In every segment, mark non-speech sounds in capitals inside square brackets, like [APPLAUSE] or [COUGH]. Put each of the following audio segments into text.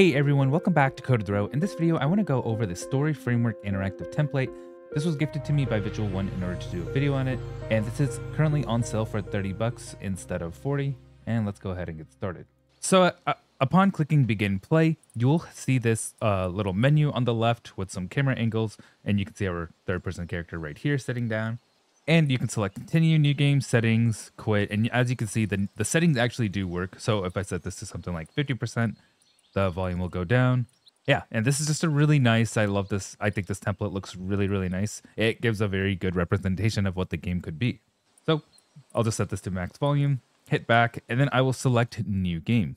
Hey everyone, welcome back to Code With Ro. In this video, I want to go over the Story Framework Interactive Template. This was gifted to me by Visual One in order to do a video on it, and this is currently on sale for 30 bucks instead of 40. And let's go ahead and get started. So uh, upon clicking begin play, you'll see this uh, little menu on the left with some camera angles, and you can see our third person character right here sitting down. And you can select continue, new game, settings, quit. And as you can see, the, the settings actually do work. So if I set this to something like 50%, the volume will go down. Yeah, and this is just a really nice, I love this. I think this template looks really, really nice. It gives a very good representation of what the game could be. So I'll just set this to max volume, hit back, and then I will select new game.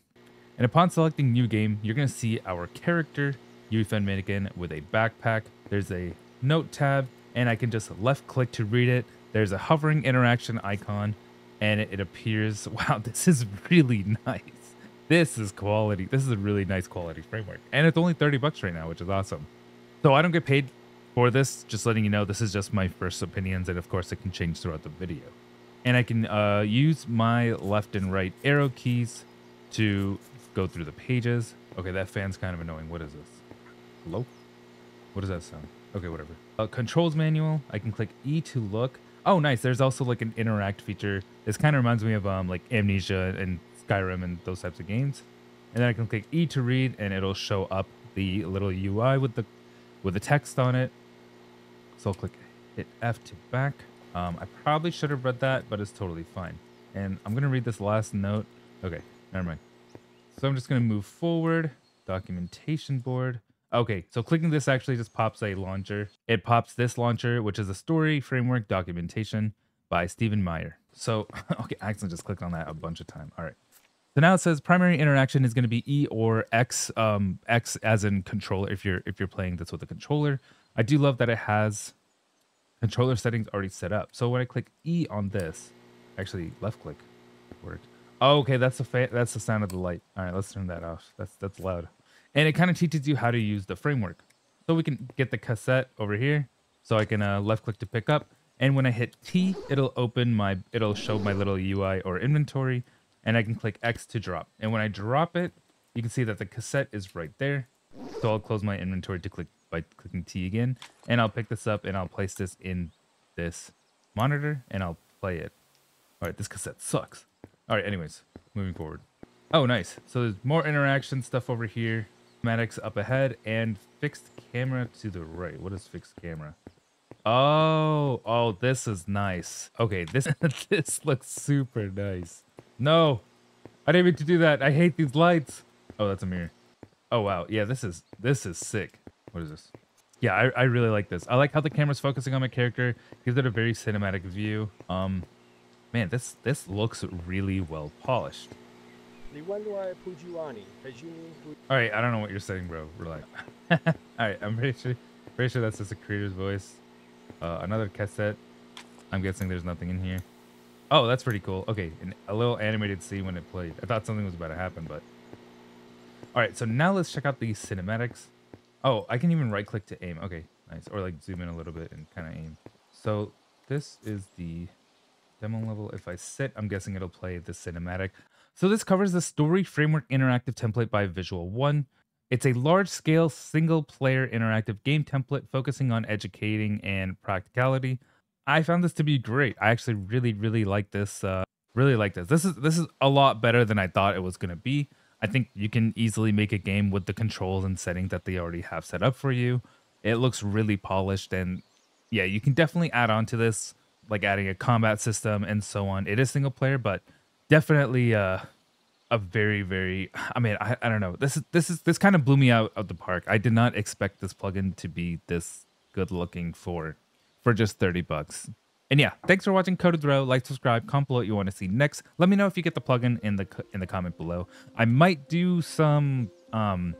And upon selecting new game, you're going to see our character, Yui Van Minigan, with a backpack. There's a note tab, and I can just left click to read it. There's a hovering interaction icon, and it appears, [LAUGHS] wow, this is really [LAUGHS] nice. This is quality. This is a really nice quality framework. And it's only 30 bucks right now, which is awesome. So I don't get paid for this, just letting you know this is just my first opinions, and of course it can change throughout the video. And I can uh, use my left and right arrow keys to go through the pages. Okay, that fan's kind of annoying. What is this? Hello? What does that sound? Okay, whatever. Uh, controls manual. I can click E to look. Oh, nice. There's also like an interact feature. This kind of reminds me of um like Amnesia and Skyrim and those types of games. And then I can click E to read, and it'll show up the little UI with the with the text on it. So I'll click hit F to back. Um, I probably should have read that, but it's totally fine. And I'm gonna read this last note. Okay, never mind. So I'm just gonna move forward. Documentation board. Okay, so clicking this actually just pops a launcher. It pops this launcher, which is a story framework documentation by Stephen Meyer. So, [LAUGHS] okay, I accidentally just clicked on that a bunch of time. All right. So now it says primary interaction is going to be E or X, um, X as in controller. If you're if you're playing this with a controller, I do love that it has controller settings already set up. So when I click E on this, actually left click worked. Oh, okay, that's the that's the sound of the light. All right, let's turn that off. That's that's loud, and it kind of teaches you how to use the framework. So we can get the cassette over here. So I can uh, left click to pick up, and when I hit T, it'll open my, it'll show my little UI or inventory and I can click X to drop. And when I drop it, you can see that the cassette is right there. So I'll close my inventory to click by clicking T again, and I'll pick this up and I'll place this in this monitor and I'll play it. All right, this cassette sucks. All right, anyways, moving forward. Oh, nice. So there's more interaction stuff over here. Schematics up ahead and fixed camera to the right. What is fixed camera? Oh, oh, this is nice. Okay, this [LAUGHS] this looks super nice. No, I didn't mean to do that. I hate these lights. Oh, that's a mirror. Oh wow, yeah, this is this is sick. What is this? Yeah, I, I really like this. I like how the camera's focusing on my character. Gives it a very cinematic view. Um, man, this this looks really well polished. All right, I don't know what you're saying, bro. Relax. [LAUGHS] All right, I'm pretty sure pretty sure that's just a creator's voice. Uh, another cassette. I'm guessing there's nothing in here. Oh, that's pretty cool. Okay, a little animated scene when it played. I thought something was about to happen, but... Alright, so now let's check out the cinematics. Oh, I can even right-click to aim. Okay, nice. Or like zoom in a little bit and kind of aim. So this is the demo level. If I sit, I'm guessing it'll play the cinematic. So this covers the Story Framework Interactive Template by Visual One. It's a large scale single player interactive game template focusing on educating and practicality. I found this to be great. I actually really, really like this. Uh, really like this. This is this is a lot better than I thought it was gonna be. I think you can easily make a game with the controls and settings that they already have set up for you. It looks really polished and yeah, you can definitely add on to this, like adding a combat system and so on. It is single player, but definitely uh a very very i mean I, I don't know this is this is this kind of blew me out of the park i did not expect this plugin to be this good looking for for just 30 bucks and yeah thanks for watching code with ro like subscribe comment below what you want to see next let me know if you get the plugin in the in the comment below i might do some um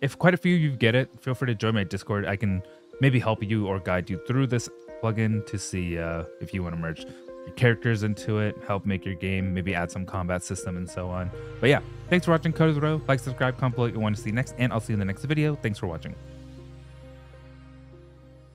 if quite a few of you get it feel free to join my discord i can maybe help you or guide you through this plugin to see uh if you want to merge your characters into it, help make your game, maybe add some combat system and so on. But yeah, thanks for watching Code With Ro. Like, subscribe, comment below what you want to see next, and I'll see you in the next video. Thanks for watching.